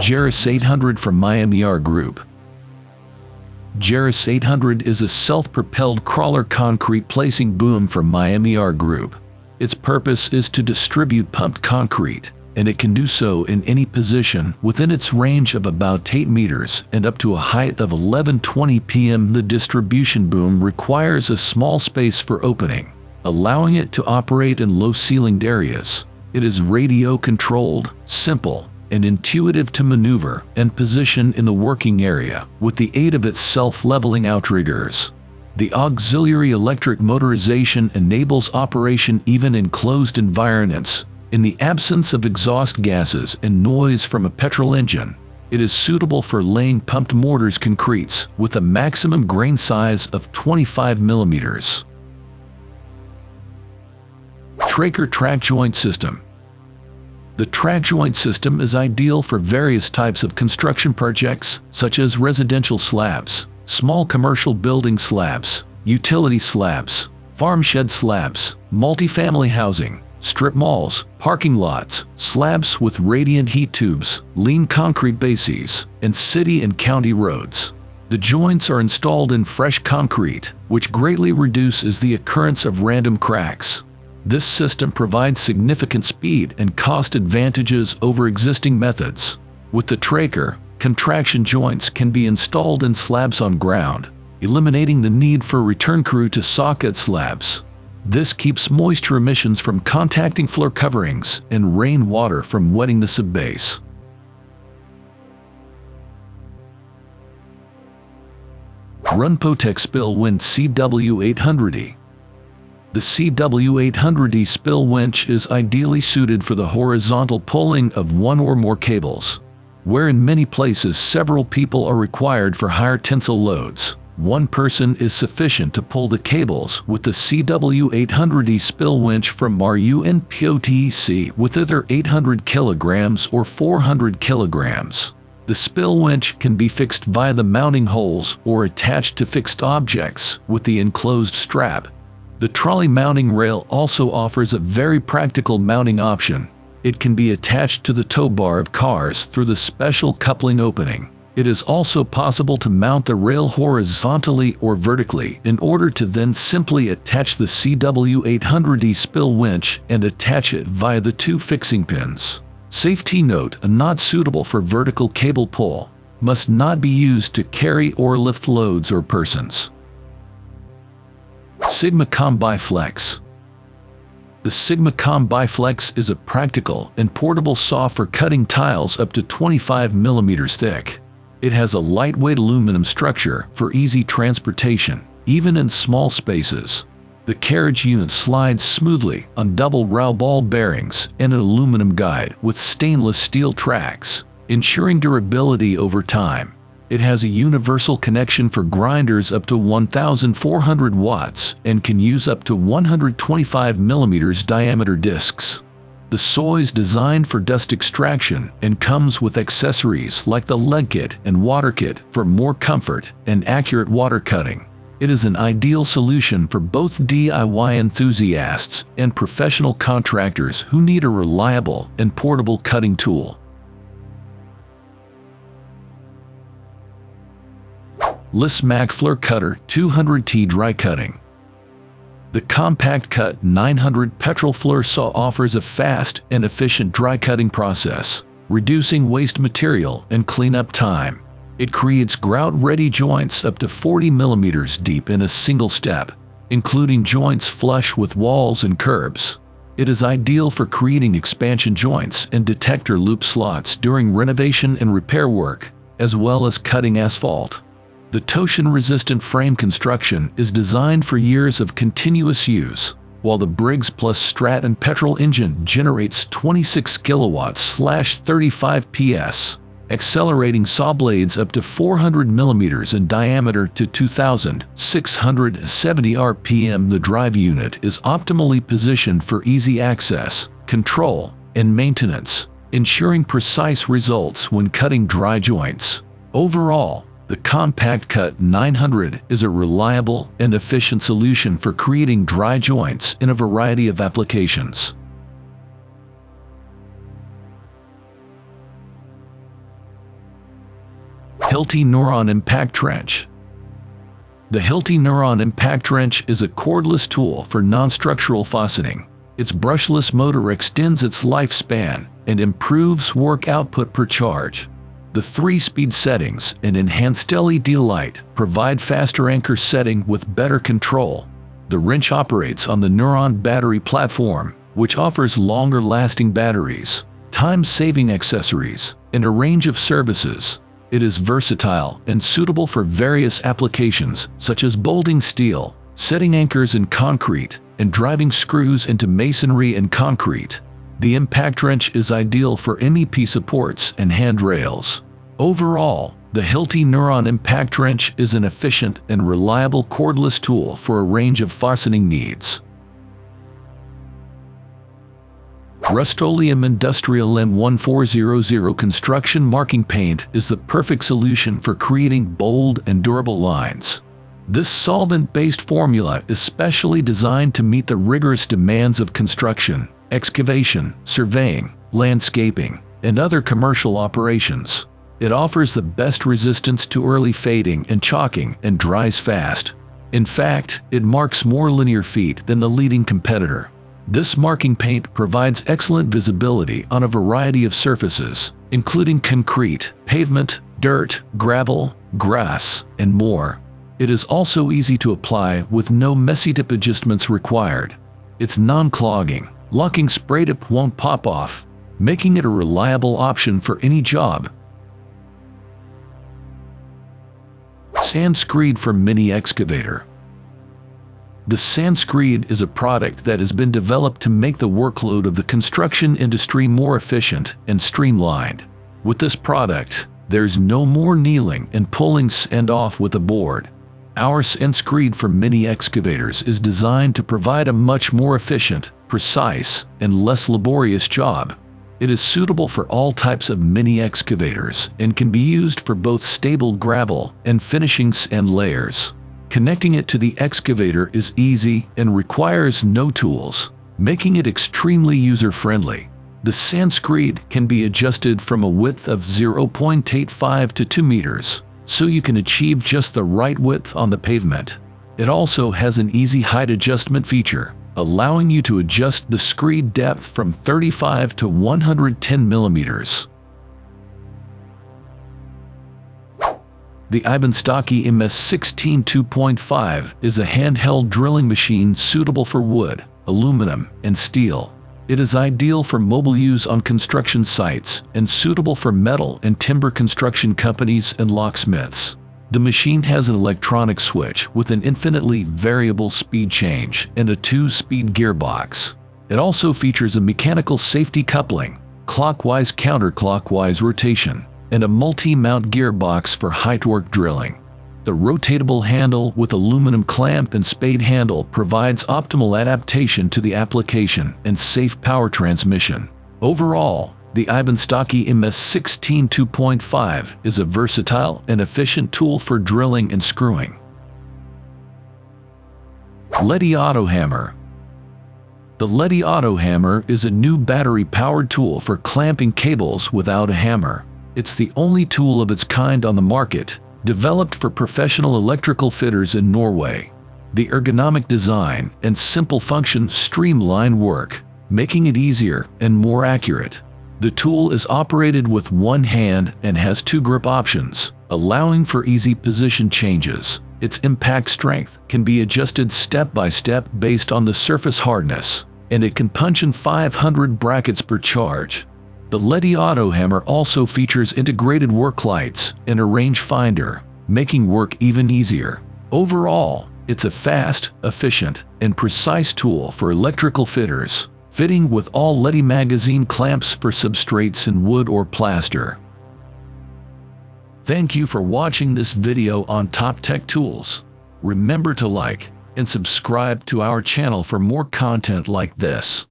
Gerris 800 from IMER Group. Gerris 800 is a self-propelled crawler concrete placing boom from IMER Group. Its purpose is to distribute pumped concrete, and it can do so in any position within its range of about 8 meters and up to a height of 1120 pm. The distribution boom requires a small space for opening, allowing it to operate in low-ceilinged areas. It is radio-controlled, simple, and intuitive to maneuver and position in the working area with the aid of its self-leveling outriggers. The auxiliary electric motorization enables operation even in closed environments in the absence of exhaust gases and noise from a petrol engine. It is suitable for laying pumped mortars concretes with a maximum grain size of 25 millimeters. Traker TrakJoint System the track joint system is ideal for various types of construction projects, such as residential slabs, small commercial building slabs, utility slabs, farm shed slabs, multifamily housing, strip malls, parking lots, slabs with radiant heat tubes, lean concrete bases, and city and county roads. The joints are installed in fresh concrete, which greatly reduces the occurrence of random cracks. This system provides significant speed and cost advantages over existing methods. With the Traker, contraction joints can be installed in slabs on ground, eliminating the need for return crew to socket slabs. This keeps moisture emissions from contacting floor coverings and rainwater from wetting the subbase. Runpotec Spillwinde CW800E the CW800E spill winch is ideally suited for the horizontal pulling of one or more cables. Where in many places several people are required for higher tensile loads, one person is sufficient to pull the cables with the CW800E spill winch from RUNPOTEC with either 800 kilograms or 400 kilograms. The spill winch can be fixed via the mounting holes or attached to fixed objects with the enclosed strap the trolley mounting rail also offers a very practical mounting option. It can be attached to the tow bar of cars through the special coupling opening. It is also possible to mount the rail horizontally or vertically in order to then simply attach the CW800E spill winch and attach it via the two fixing pins. Safety note, a not suitable for vertical cable pull, must not be used to carry or lift loads or persons. Sigma Biflex The Sigma Biflex is a practical and portable saw for cutting tiles up to 25 millimeters thick. It has a lightweight aluminum structure for easy transportation, even in small spaces. The carriage unit slides smoothly on double row ball bearings and an aluminum guide with stainless steel tracks, ensuring durability over time. It has a universal connection for grinders up to 1,400 watts and can use up to 125 millimeters diameter discs. The saw is designed for dust extraction and comes with accessories like the leg kit and water kit for more comfort and accurate water cutting. It is an ideal solution for both DIY enthusiasts and professional contractors who need a reliable and portable cutting tool. Lissmac Floor Cutter 200T Dry Cutting. The Compact Cut 900 Petrol Fleur Saw offers a fast and efficient dry cutting process, reducing waste material and cleanup time. It creates grout-ready joints up to 40 millimeters deep in a single step, including joints flush with walls and curbs. It is ideal for creating expansion joints and detector loop slots during renovation and repair work, as well as cutting asphalt. The torsion-resistant frame construction is designed for years of continuous use, while the Briggs Plus Stratton petrol engine generates 26 kilowatts slash 35 PS, accelerating saw blades up to 400 millimeters in diameter to 2,670 RPM. The drive unit is optimally positioned for easy access, control, and maintenance, ensuring precise results when cutting dry joints. Overall, the Compact Cut 900 is a reliable and efficient solution for creating dry joints in a variety of applications. Hilti Nuron Impact Wrench The Hilti Nuron Impact Wrench is a cordless tool for non-structural fastening. Its brushless motor extends its lifespan and improves work output per charge. The three-speed settings and enhanced LED light provide faster anchor setting with better control. The wrench operates on the Nuron battery platform, which offers longer-lasting batteries, time-saving accessories, and a range of services. It is versatile and suitable for various applications such as bolting steel, setting anchors in concrete, and driving screws into masonry and concrete. The impact wrench is ideal for MEP supports and handrails. Overall, the Hilti Nuron Impact Wrench is an efficient and reliable cordless tool for a range of fastening needs. Rust-Oleum Industrial M1400 construction marking paint is the perfect solution for creating bold and durable lines. This solvent-based formula is specially designed to meet the rigorous demands of construction, excavation, surveying, landscaping, and other commercial operations. It offers the best resistance to early fading and chalking and dries fast. In fact, it marks more linear feet than the leading competitor. This marking paint provides excellent visibility on a variety of surfaces, including concrete, pavement, dirt, gravel, grass, and more. It is also easy to apply with no messy tip adjustments required. It's non-clogging, locking spray tip won't pop off, making it a reliable option for any job. Sand Screed Mini Excavator the Sand Screed is a product that has been developed to make the workload of the construction industry more efficient and streamlined. With this product, there's no more kneeling and pulling sand off with a board. Our Sand Screed for mini excavators is designed to provide a much more efficient, precise, and less laborious job. It is suitable for all types of mini excavators and can be used for both stable gravel and finishing sand layers. Connecting it to the excavator is easy and requires no tools, making it extremely user-friendly. The sand screed can be adjusted from a width of 0.85 to 2 meters, so you can achieve just the right width on the pavement. It also has an easy height adjustment feature, allowing you to adjust the screed depth from 35 to 110 millimeters. The Eibenstock EMS16 2.5 is a handheld drilling machine suitable for wood, aluminum, and steel. It is ideal for mobile use on construction sites and suitable for metal and timber construction companies and locksmiths. The machine has an electronic switch with an infinitely variable speed change and a two-speed gearbox. It also features a mechanical safety coupling, clockwise counterclockwise rotation, and a multi-mount gearbox for high torque drilling. The rotatable handle with aluminum clamp and spade handle provides optimal adaptation to the application and safe power transmission. Overall, the Eibenstock EMS16 2.5 is a versatile and efficient tool for drilling and screwing. Letti Auto Hammer The Letti Auto Hammer is a new battery-powered tool for clamping cables without a hammer. It's the only tool of its kind on the market, developed for professional electrical fitters in Norway. The ergonomic design and simple function streamline work, making it easier and more accurate. The tool is operated with one hand and has two grip options, allowing for easy position changes. Its impact strength can be adjusted step by step based on the surface hardness, and it can punch in 500 brackets per charge. The Letti Auto Hammer also features integrated work lights and a rangefinder, making work even easier. Overall, it's a fast, efficient, and precise tool for electrical fitters, fitting with all Letti magazine clamps for substrates in wood or plaster. Thank you for watching this video on Top Tech Tools. Remember to like and subscribe to our channel for more content like this.